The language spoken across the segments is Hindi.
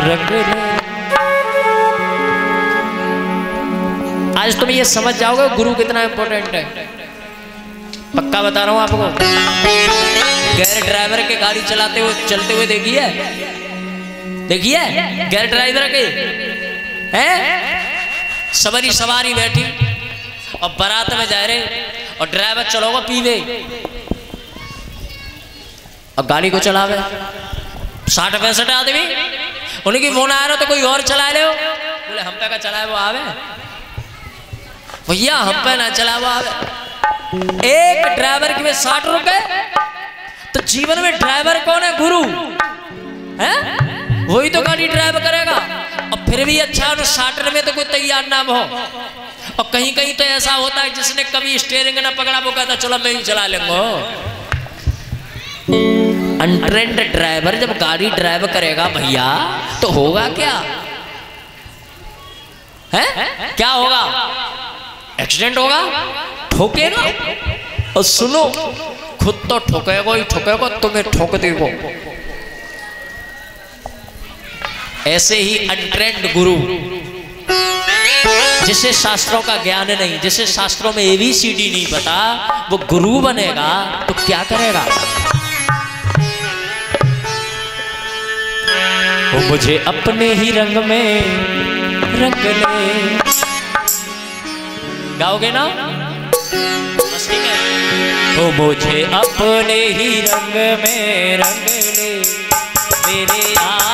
रंग आज तुम ये समझ जाओगे गुरु कितना इंपॉर्टेंट है। पक्का बता रहा हूँ आपको। गैर ड्राइवर के गाड़ी चलाते हुए चलते हुए देखिए देखिए गैर ड्राइवर के? हैं? सवारी सवारी बैठी। और बारात में जा रहे। और ड्राइवर चलोगा पीवे। और गाड़ी को चलावे। साठ पैंसठ आदमी। उनकी फ़ोन आ रहा तो कोई और चला ले बोले, हम पे का चलाए, वो आवे। भैया, हम पे ना चला, वो आवे। एक ड्राइवर के साठ रुपए? तो जीवन में ड्राइवर कौन है? गुरु। है? वही तो गाड़ी ड्राइव करेगा। और फिर भी अच्छा और साठ में तो कोई तैयार ना हो। और कहीं कहीं तो ऐसा होता है, जिसने कभी स्टेयरिंग ना पकड़ा, वो कहता, चलो, मैं ही चला लेंगे। अनट्रेंड ड्राइवर जब गाड़ी ड्राइव करेगा भैया तो होगा क्या? है? क्या होगा? एक्सीडेंट होगा? ठोकेगा? और सुनो, खुद तो ठोकेगा ही ठोकेगा, तुम्हें ठोक देगो। ऐसे ही अनट्रेंड गुरु, जिसे शास्त्रों का ज्ञान नहीं, जिसे शास्त्रों में एबीसीडी नहीं पता, वो गुरु बनेगा तो क्या करेगा? मुझे अपने ही रंग में रंग ले। गाओगे ना? वो मुझे अपने ही रंग में रंग ले। मेरे यार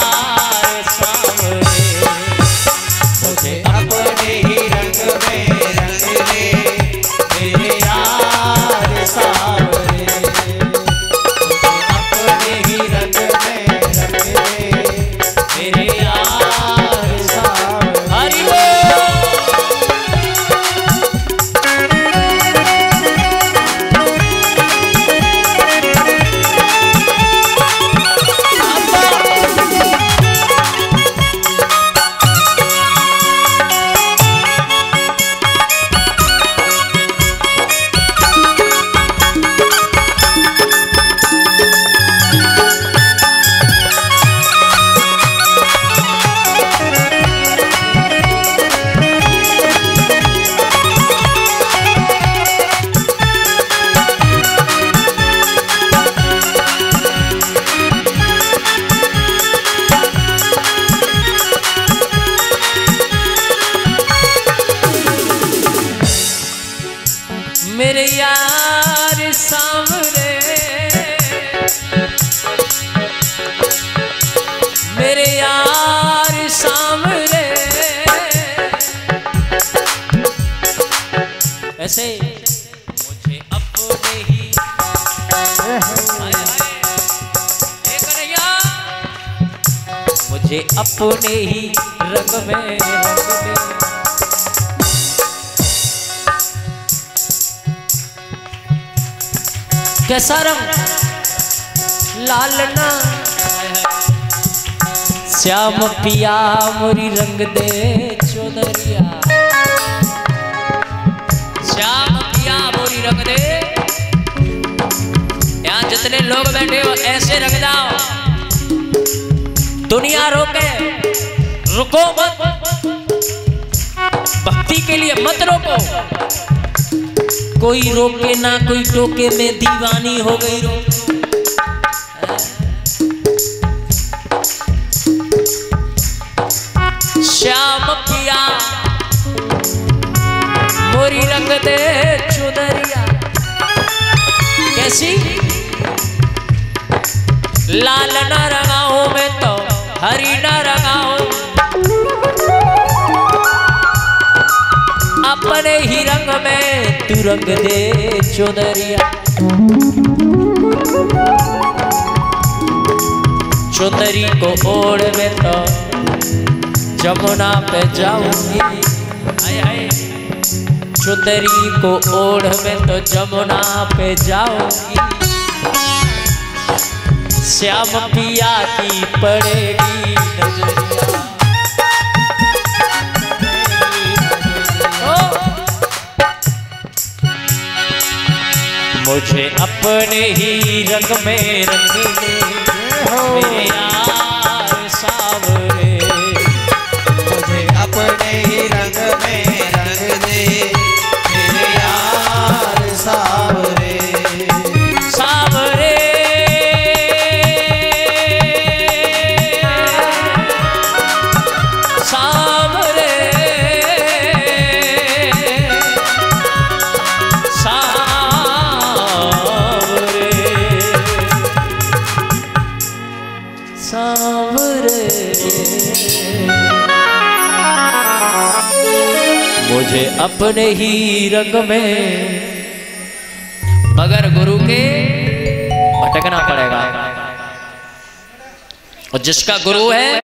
यार सामने। मेरे यार सामने। ऐसे। मुझे अपने ही। मुझे अपने ही रंग में रंग में। कैसा रंग लाल ना श्याम पिया मोरी रंग दे चौधरिया। श्याम पिया मोरी रंग दे। यहाँ जितने लोग बैठे हो, ऐसे रंग जाओ दुनिया रोके, रुको मत। भक्ति के लिए मत रोको। कोई रोके ना कोई टोके में दीवानी हो गई रो अपने ही रंग में तू रंग दे चुनरिया चुनरी को ओढ़ में तो जमुना पे जाऊँगी। चुनरी को ओढ़ में तो जमुना पे जाऊँगी। श्याम पिया की पड़ेगी। मुझे अपने ही रंग में रंग ले मेरे यार सावरे मुझे अपने ही रंग में। मगर गुरु के भटकना पड़ेगा। और जिसका गुरु है